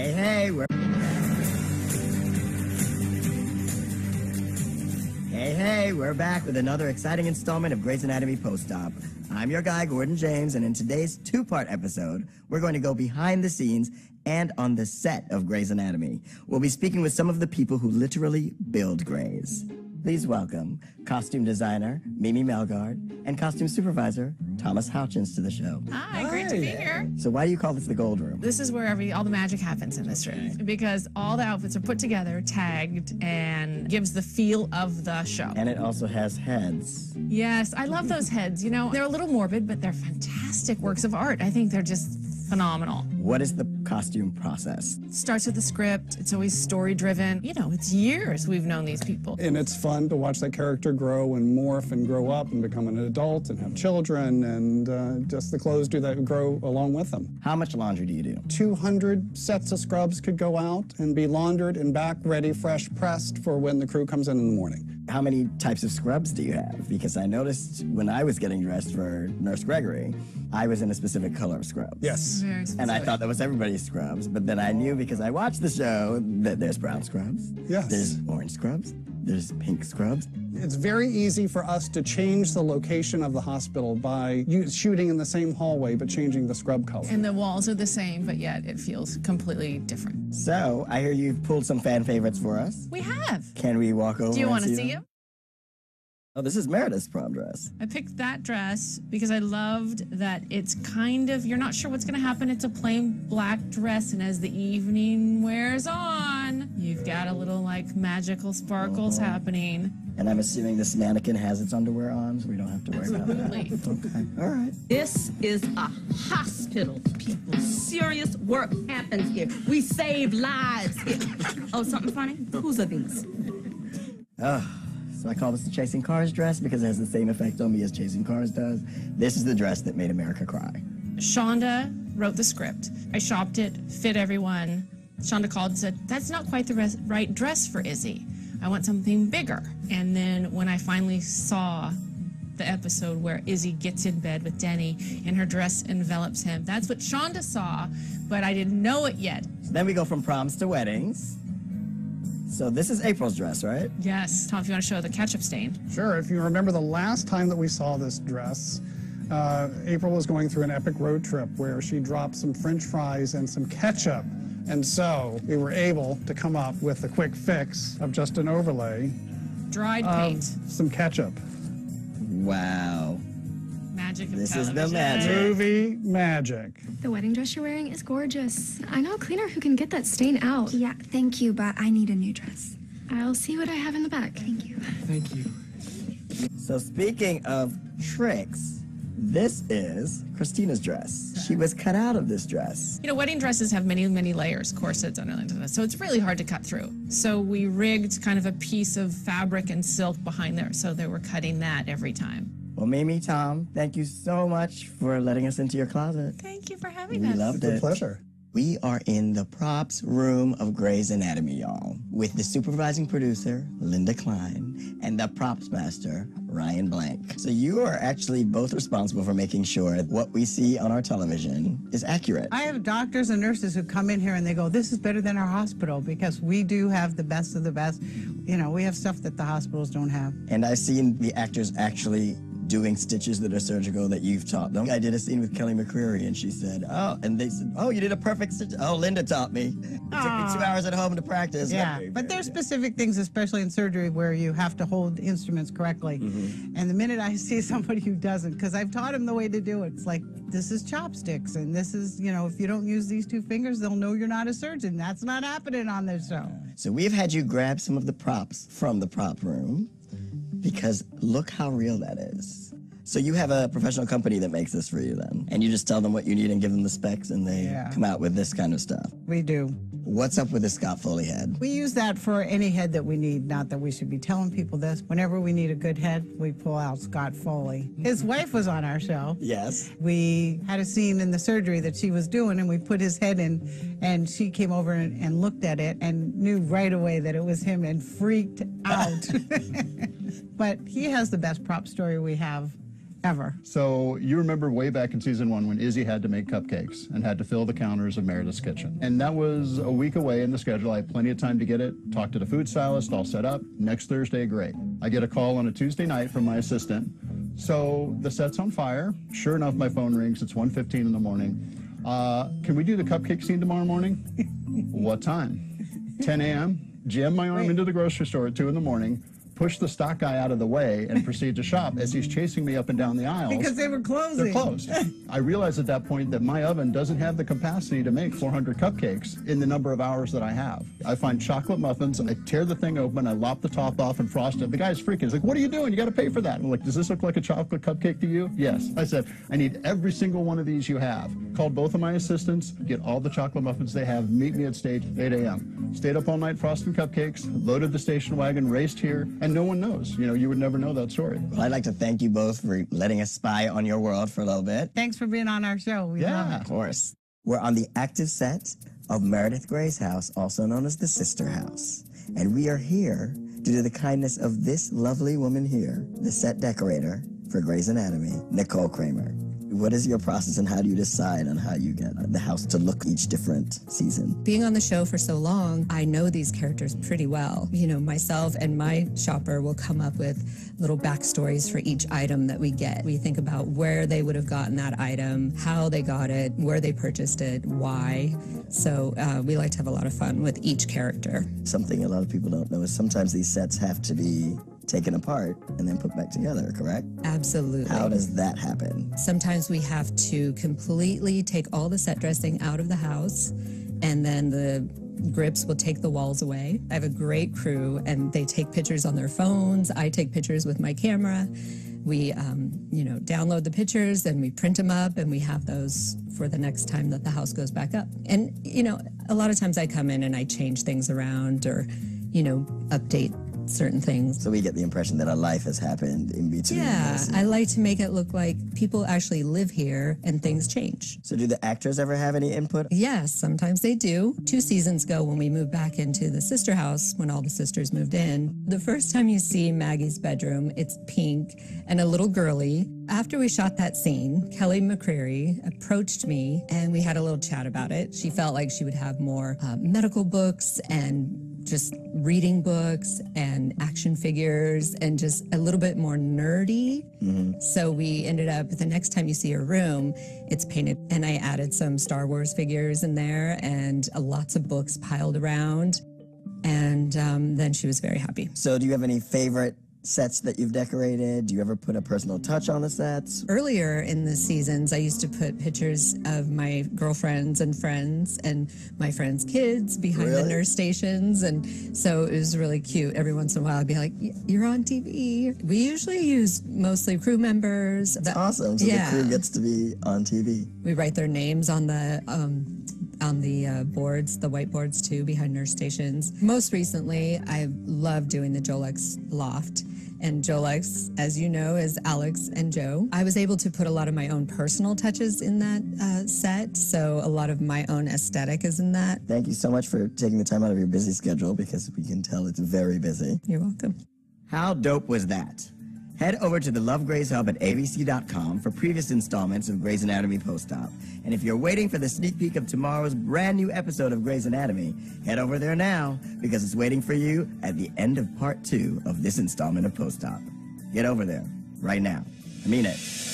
Hey, hey, we're. Hey, hey, we're back with another exciting installment of Grey's Anatomy Post Op. I'm your guy, Gordon James, and in today's two part episode, we're going to go behind the scenes and on the set of Grey's Anatomy. We'll be speaking with some of the people who literally build Grey's. Please welcome costume designer Mimi Melgaard and costume supervisor Thomas Houchins to the show. Hi, great to be here. So, why do you call this the Gold Room? This is where every all the magic happens in this room because all the outfits are put together, tagged, and gives the feel of the show. And it also has heads. Yes, I love those heads. You know, they're a little morbid, but they're fantastic works of art. I think they're just phenomenal. What is the costume process? Starts with the script. It's always story driven. You know, it's years we've known these people. And it's fun to watch that character grow and morph and grow up and become an adult and have children and uh, just the clothes do that grow along with them. How much laundry do you do? 200 sets of scrubs could go out and be laundered and back ready, fresh, pressed for when the crew comes in in the morning. How many types of scrubs do you have? Because I noticed when I was getting dressed for Nurse Gregory, I was in a specific color of scrubs. Yes. Very And I thought that was everybody's scrubs, but then I knew because I watched the show that there's brown scrubs, Yes. there's orange scrubs, there's pink scrubs. It's very easy for us to change the location of the hospital by shooting in the same hallway but changing the scrub color. And the walls are the same, but yet it feels completely different. So I hear you've pulled some fan favorites for us. We have. Can we walk over? Do you want to see see them? Oh, this is Meredith's prom dress. I picked that dress because I loved that it's kind of, you're not sure what's going to happen. It's a plain black dress, and as the evening wears on, you've got a little like magical sparkles uh-huh. happening. And I'm assuming this mannequin has its underwear on, so we don't have to worry about Absolutely. that. Okay, all right. This is a hospital, people. Serious work happens here. We save lives here. Oh, something funny? Whose are these? Ah, so I call this the Chasing Cars dress because it has the same effect on me as Chasing Cars does. This is the dress that made America cry. Shonda wrote the script. I shopped it, fit everyone. Shonda called and said, That's not quite the res- right dress for Izzy. I want something bigger. And then when I finally saw the episode where Izzy gets in bed with Denny and her dress envelops him, that's what Shonda saw, but I didn't know it yet. So then we go from proms to weddings. So this is April's dress, right? Yes. Tom, if you want to show the ketchup stain. Sure, if you remember the last time that we saw this dress, uh, April was going through an epic road trip where she dropped some french fries and some ketchup. And so we were able to come up with a quick fix of just an overlay Dried of paint. some ketchup. Wow. Magic of This is the television. magic. Movie magic. The wedding dress you're wearing is gorgeous. I know a cleaner who can get that stain out. Yeah, thank you, but I need a new dress. I'll see what I have in the back. Thank you. Thank you. So speaking of tricks, this is Cristina's dress. She was cut out of this dress. You know, wedding dresses have many, many layers, corsets, underlines, so it's really hard to cut through. So we rigged kind of a piece of fabric and silk behind there, so they were cutting that every time. Well, Mimi, Tom, thank you so much for letting us into your closet. Thank you for having We us. We loved It's a it. pleasure. We are in the props room of Grey's Anatomy, y'all, with the supervising producer, Linda Klein, and the props master, Ryan Blank. So you are actually both responsible for making sure what we see on our television is accurate. I have doctors and nurses who come in here and they go, This is better than our hospital because we do have the best of the best. You know, we have stuff that the hospitals don't have. And I've seen the actors actually doing stitches that are surgical that you've taught them. I did a scene with Kelly McCreary and she said, Oh, and they said, Oh, you did a perfect stitch. Oh, Linda taught me. It took me two hours at home to practice. Yeah, but there's good. specific things, especially in surgery, where you have to hold instruments correctly. Mm-hmm. And the minute I see somebody who doesn't, because I've taught them the way to do it, it's like, this is chopsticks, and this is, you know, if you don't use these two fingers, they'll know you're not a surgeon. That's not happening on this show. So we've had you grab some of the props from the prop room because look how real that is. So you have a professional company that makes this for you then, and you just tell them what you need and give them the specs, and they Yeah. come out with this kind of stuff. We do. What's up with the Scott Foley head? We use that for any head that we need. Not that we should be telling people this. Whenever we need a good head, we pull out Scott Foley. His wife was on our show. Yes. We had a scene in the surgery that she was doing, and we put his head in, and she came over and, and looked at it and knew right away that it was him and freaked out. but he has the best prop story we have ever. So you remember way back in season one when Izzy had to make cupcakes and had to fill the counters of Meredith's kitchen. And that was a week away in the schedule. I had plenty of time to get it, talk to the food stylist, all set up. Next Thursday, great. I get a call on a Tuesday night from my assistant. So the set's on fire. Sure enough, my phone rings. It's 1.15 in the morning. Uh, can we do the cupcake scene tomorrow morning? what time? 10 a.m. Jam my arm into the grocery store at 2 in the morning push the stock guy out of the way and proceed to shop as he's chasing me up and down the aisles. Because they were closing. They're closed. I realized at that point that my oven doesn't have the capacity to make 400 cupcakes in the number of hours that I have. I find chocolate muffins, I tear the thing open, I lop the top off and frost it. The guy's freaking. He's like, what are you doing? You got to pay for that. I'm like, does this look like a chocolate cupcake to you? Yes. I said, I need every single one of these you have. Called both of my assistants, get all the chocolate muffins they have, meet me at stage 8 a.m. Stayed up all night frosting cupcakes, loaded the station wagon, raced here, and no one knows. You know, you would never know that story. Well, I'd like to thank you both for letting us spy on your world for a little bit. Thanks for being on our show. We love Yeah. it. Of course. We're on the active set of Meredith Grey's house, also known as the Sister House. And we are here due to the kindness of this lovely woman here, the set decorator for Grey's Anatomy, Nicole Cramer. What is your process and how do you decide on how you get the house to look each different season? Being on the show for so long, I know these characters pretty well. You know, myself and my shopper will come up with little backstories for each item that we get. We think about where they would have gotten that item, how they got it, where they purchased it, why. So uh, we like to have a lot of fun with each character. Something a lot of people don't know is sometimes these sets have to be taken apart and then put back together, correct? Absolutely. How does that happen? Sometimes we have to completely take all the set dressing out of the house, and then the grips will take the walls away. I have a great crew, and they take pictures on their phones. I take pictures with my camera. We, um, you know, download the pictures and we print them up, and we have those for the next time that the house goes back up. And you know, a lot of times I come in and I change things around, or you know, update certain things. So we get the impression that a life has happened in between. Yeah. I like to make it look like people actually live here and things change. So do the actors ever have any input? Yes, sometimes they do. Two seasons ago, when we moved back into the sister house, when all the sisters moved in, the first time you see Maggie's bedroom, it's pink and a little girly. After we shot that scene, Kelly McCreary approached me and we had a little chat about it. She felt like she would have more uh, medical books and just reading books and action figures and just a little bit more nerdy. So we ended up, the next time you see her room, it's painted. And I added some Star Wars figures in there and uh, lots of books piled around. And um, then she was very happy. So do you have any favorite sets that you've decorated? Do you ever put a personal touch on the sets? Earlier in the seasons, I used to put pictures of my girlfriends and friends and my friends' kids behind the nurse stations. And so it was really cute. Every once in a while, I'd be like, You're on TV. We usually use mostly crew members. That- Awesome. So yeah. the crew gets to be on TV. We write their names on the um, on the uh, boards, the whiteboards too, behind nurse stations. Most recently, I love doing the Jolex loft. And Jolex, as you know, is Alex and Jo. I was able to put a lot of my own personal touches in that uh, set, so a lot of my own aesthetic is in that. Thank you so much for taking the time out of your busy schedule because we can tell it's very busy. You're welcome. How dope was that? Head over to the Love Grey's Hub at abc.com for previous installments of Grey's Anatomy Post-Op. And if you're waiting for the sneak peek of tomorrow's brand new episode of Grey's Anatomy, head over there now because it's waiting for you at the end of part two of this installment of Post-Op. Get over there right now. I mean it.